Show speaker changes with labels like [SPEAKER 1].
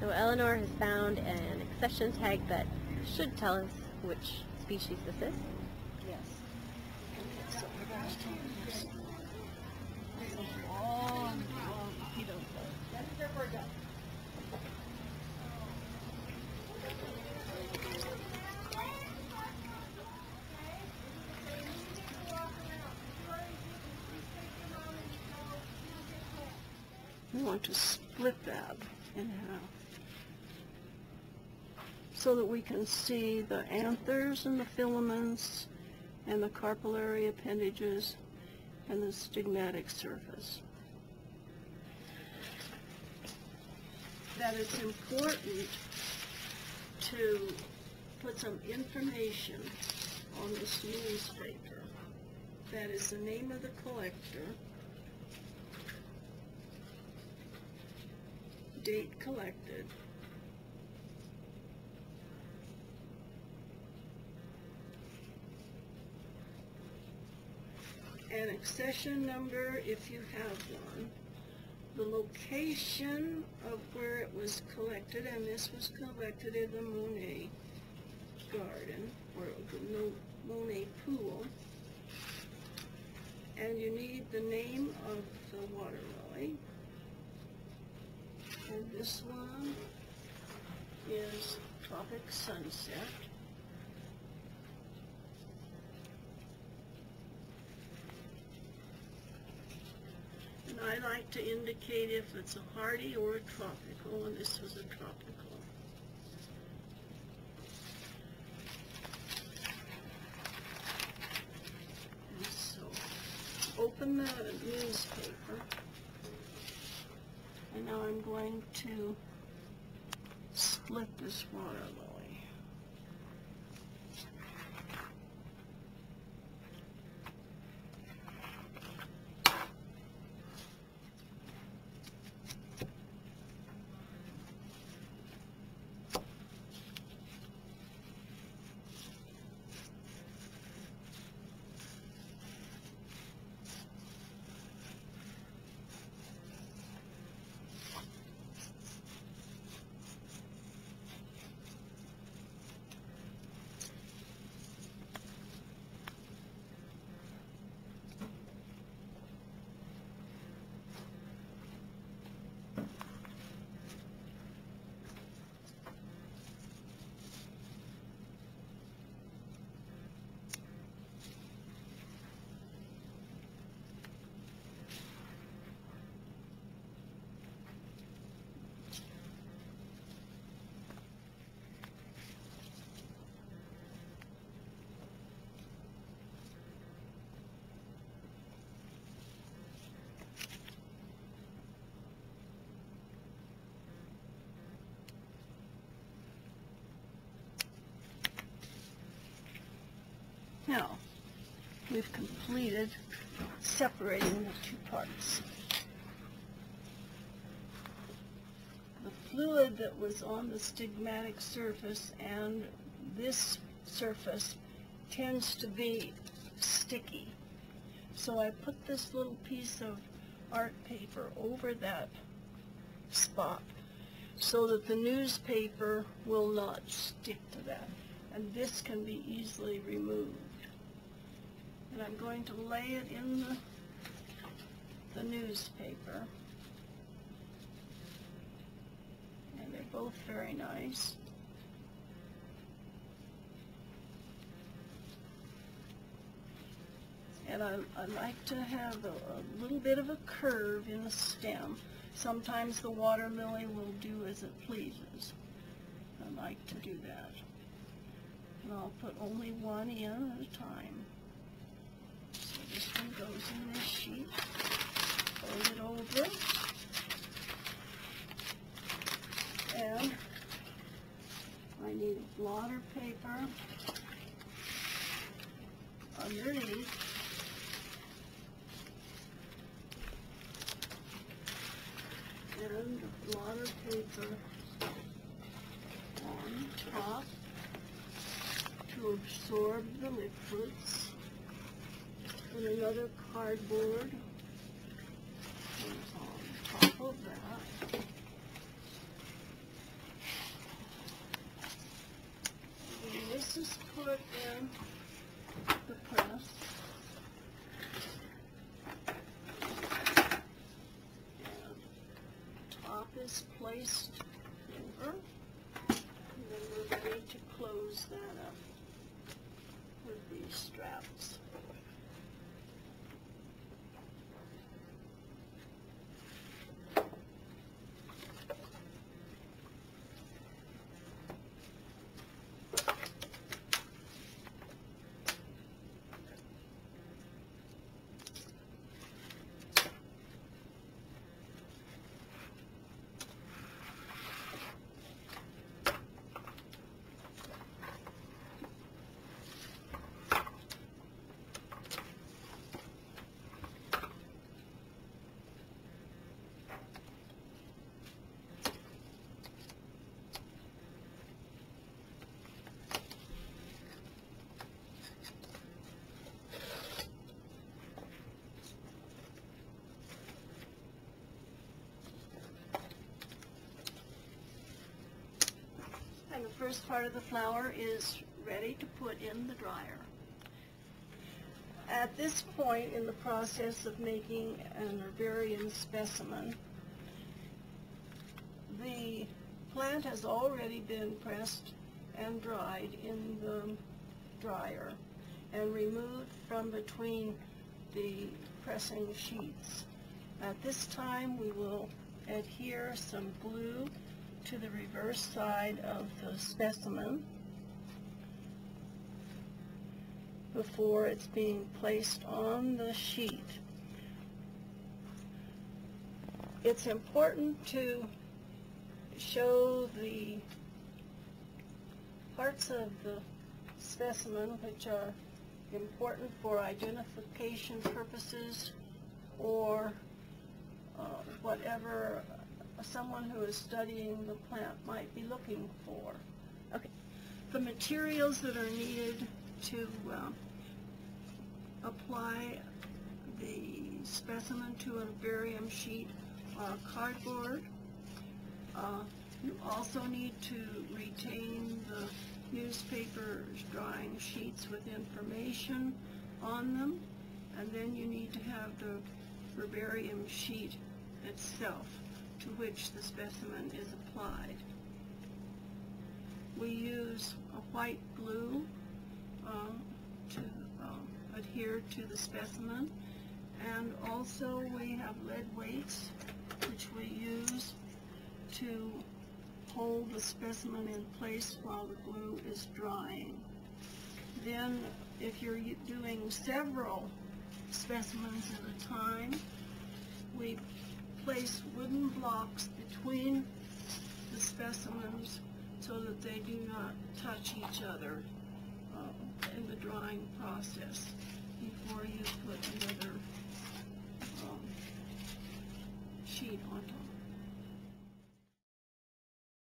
[SPEAKER 1] So Eleanor has found an accession tag that should tell us which species this is.
[SPEAKER 2] Yes. Okay, so we're going to change this. It's a long, long mosquito hole. We want to split that in half so that we can see the anthers and the filaments and the carpellary appendages and the stigmatic surface. That it's important to put some information on this newspaper. That is the name of the collector, date collected, an accession number if you have one, the location of where it was collected, and this was collected in the Monet Garden, or the Monet Pool. And you need the name of the water lily. This one is Tropic Sunset. And I like to indicate if it's a hardy or a tropical, and this was a tropical. So, open the newspaper. And now I'm going to split this water lily. Now, we've completed separating the two parts. The fluid that was on the stigmatic surface and this surface tends to be sticky. So I put this little piece of art paper over that spot so that the newspaper will not stick to that. And this can be easily removed. And I'm going to lay it in the, the newspaper. And they're both very nice. And I, I like to have a, a little bit of a curve in the stem. Sometimes the water lily will do as it pleases. I like to do that. And I'll put only one in at a time. So this one goes in this sheet. Fold it over. And I need blotter paper underneath. And blotter paper on top. To absorb the liquids. And another cardboard is on top of that. And this is put in the press. And top is placed over. And then we're ready to close that up these straps. And the first part of the flower is ready to put in the dryer. At this point in the process of making an herbarium specimen, the plant has already been pressed and dried in the dryer and removed from between the pressing sheets. At this time, we will adhere some glue to the reverse side of the specimen before it's being placed on the sheet. It's important to show the parts of the specimen which are important for identification purposes or uh, whatever someone who is studying the plant might be looking for. Okay. The materials that are needed to um, apply the specimen to a herbarium sheet are cardboard. Uh, you also need to retain the newspaper drawing sheets with information on them. And then you need to have the herbarium sheet itself to which the specimen is applied. We use a white glue um, to um, adhere to the specimen and also we have lead weights which we use to hold the specimen in place while the glue is drying. Then if you're doing several specimens at a time, we place wooden blocks between the specimens so that they do not touch each other uh, in the drying process before you put another um, sheet on top.